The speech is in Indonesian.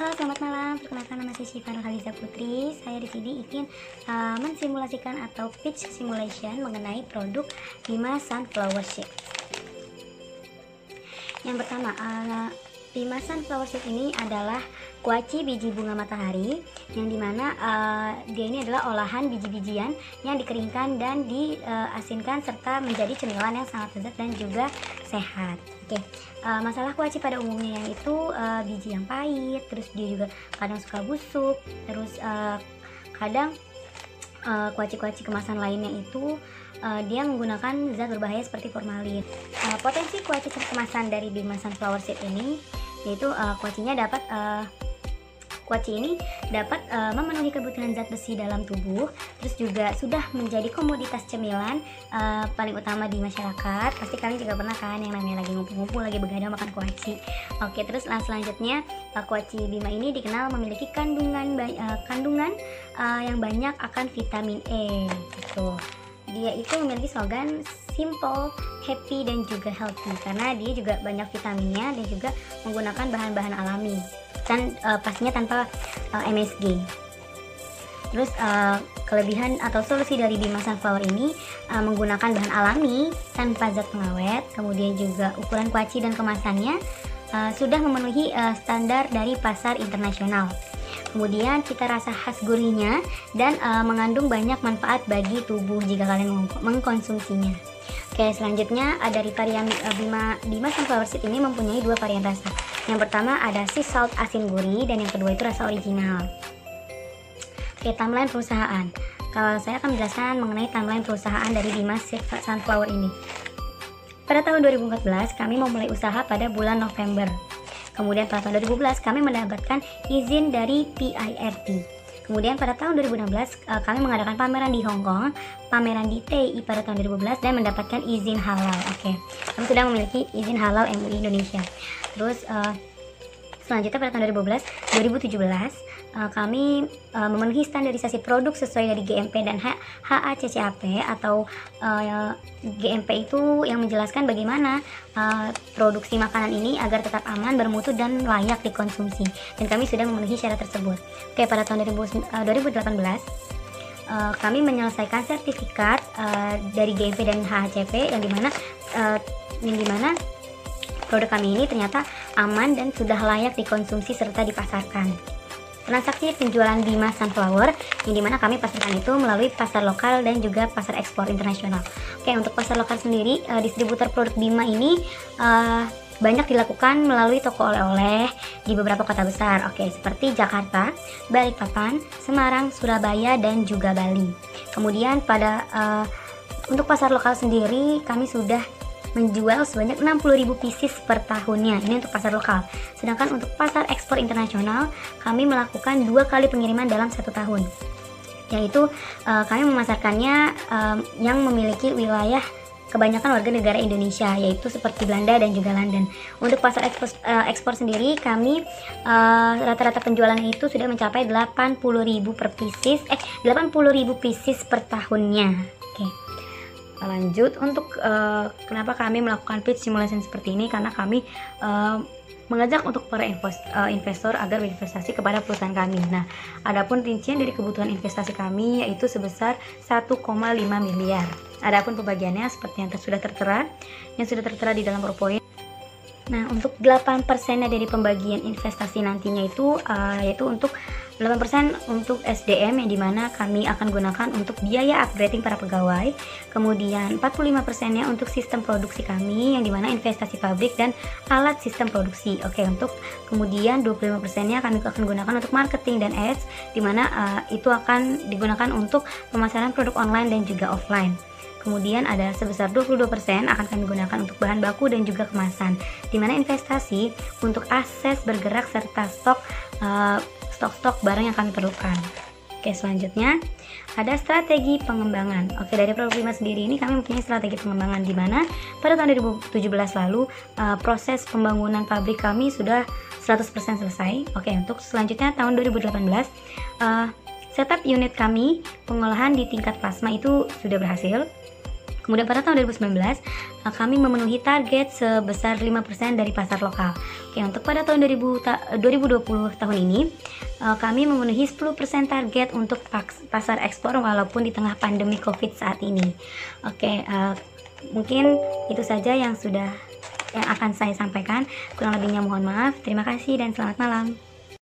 Halo, selamat malam. Perkenalkan nama saya Syifa Nurhaliza Putri. Saya di sini ingin uh, mensimulasikan atau pitch simulation mengenai produk Bima Sunflower Shake. Yang pertama, uh, Bima Sunflower Shake ini adalah kuaci biji bunga matahari yang di mana uh, dia ini adalah olahan biji-bijian yang dikeringkan dan diasinkan serta menjadi cemilan yang sangat lezat dan juga sehat. Oke, okay. uh, masalah kuaci pada umumnya yang itu uh, biji yang pahit, terus dia juga kadang suka busuk, terus uh, kadang kuaci-kuaci uh, kemasan lainnya itu uh, dia menggunakan zat berbahaya seperti formalin. Uh, potensi kuaci kemasan dari Bima Sunflower Seed ini yaitu uh, kuacinya dapat uh, Kuaci ini dapat uh, memenuhi kebutuhan zat besi dalam tubuh, terus juga sudah menjadi komoditas cemilan uh, paling utama di masyarakat. Pasti kalian juga pernah kan yang namanya lagi ngumpul-ngumpul, lagi begadang makan kuaci. Oke, terus uh, selanjutnya uh, kuaci Bima ini dikenal memiliki kandungan uh, kandungan uh, yang banyak akan vitamin E. Gitu. Dia itu memiliki slogan simple, happy dan juga healthy. Karena dia juga banyak vitaminnya dan juga menggunakan bahan-bahan alami. Dan uh, pastinya tanpa uh, eh, MSG terus uh, kelebihan atau solusi dari Bima Sunflower ini uh, menggunakan bahan alami tanpa zat pengawet kemudian juga ukuran kuaci dan kemasannya uh, sudah memenuhi uh, standar dari pasar internasional kemudian cita rasa khas gurihnya dan uh, mengandung banyak manfaat bagi tubuh jika kalian mengkonsumsinya Oke, selanjutnya ada dari varian uh, Bima Bima Sunflower Seed ini mempunyai dua varian rasa. Yang pertama ada sea salt asin gurih dan yang kedua itu rasa original. Oke, timeline perusahaan. Kalau saya akan menjelaskan mengenai timeline perusahaan dari Bima Sunflower ini. Pada tahun 2014, kami memulai usaha pada bulan November. Kemudian pada tahun 2012, kami mendapatkan izin dari PIRT Kemudian pada tahun 2016 uh, kami mengadakan pameran di Hong Kong, pameran di TI pada tahun 2012 dan mendapatkan izin halal. Oke, okay. kami sudah memiliki izin halal MUI Indonesia. Terus uh, selanjutnya pada tahun 2012, 2017 uh, kami uh, memenuhi standarisasi produk sesuai dari GMP dan HACCP atau uh, GMP itu yang menjelaskan bagaimana produksi makanan ini agar tetap aman, bermutu dan layak dikonsumsi. Dan kami sudah memenuhi syarat tersebut. Oke, pada tahun 2000, uh, 2018 Uh, kami menyelesaikan sertifikat dari GMP dan HACCP yang di mana yang di mana produk kami ini ternyata aman dan sudah layak dikonsumsi serta dipasarkan transaksi penjualan Bima Sunflower yang di mana kami pasarkan itu melalui pasar lokal dan juga pasar ekspor internasional. Oke, untuk pasar lokal sendiri, uh, distributor produk Bima ini uh, banyak dilakukan melalui toko oleh-oleh di beberapa kota besar. Oke, seperti Jakarta, Balikpapan, Semarang, Surabaya, dan juga Bali. Kemudian pada uh, untuk pasar lokal sendiri, kami sudah menjual sebanyak 60.000 pieces per tahunnya. Ini untuk pasar lokal. Sedangkan untuk pasar ekspor internasional, kami melakukan dua kali pengiriman dalam satu tahun. Yaitu uh, kami memasarkannya um, yang memiliki wilayah kebanyakan warga negara Indonesia yaitu seperti Belanda dan juga London. Untuk pasar ekspor, uh, ekspor sendiri kami rata-rata uh, penjualannya itu sudah mencapai 80.000 per pieces eh 80.000 pieces per tahunnya. Oke. Okay lanjut untuk uh, kenapa kami melakukan pitch simulation seperti ini karena kami uh, mengajak untuk para uh, investor agar berinvestasi kepada perusahaan kami. Nah, adapun rincian dari kebutuhan investasi kami yaitu sebesar 1,5 miliar. Adapun pembagiannya seperti yang sudah tertera, yang sudah tertera di dalam PowerPoint. Nah, untuk 8% dari pembagian investasi nantinya itu uh, yaitu untuk 8% untuk SDM yang di mana kami akan gunakan untuk biaya upgrading para pegawai kemudian 45% nya untuk sistem produksi kami yang di mana investasi pabrik dan alat sistem produksi oke untuk kemudian 25% nya kami akan gunakan untuk marketing dan ads di mana uh, itu akan digunakan untuk pemasaran produk online dan juga offline Kemudian ada sebesar 22% akan kami gunakan untuk bahan baku dan juga kemasan. Di mana investasi untuk akses bergerak serta stok uh, stok-stok barang yang kami perlukan. Oke, selanjutnya ada strategi pengembangan. Oke, dari produk Prima sendiri ini kami mempunyai strategi pengembangan di mana pada tahun 2017 lalu uh, proses pembangunan pabrik kami sudah 100% selesai. Oke, untuk selanjutnya tahun 2018 uh, setup unit kami pengolahan di tingkat plasma itu sudah berhasil. Kemudian pada tahun 2019 uh, kami memenuhi target sebesar 5% dari pasar lokal. Oke, untuk pada tahun 2000 ta 2020 tahun ini uh, kami memenuhi 10% target untuk pasar ekspor walaupun di tengah pandemi Covid saat ini. Oke, uh, mungkin itu saja yang sudah yang akan saya sampaikan. Kurang lebihnya mohon maaf. Terima kasih dan selamat malam.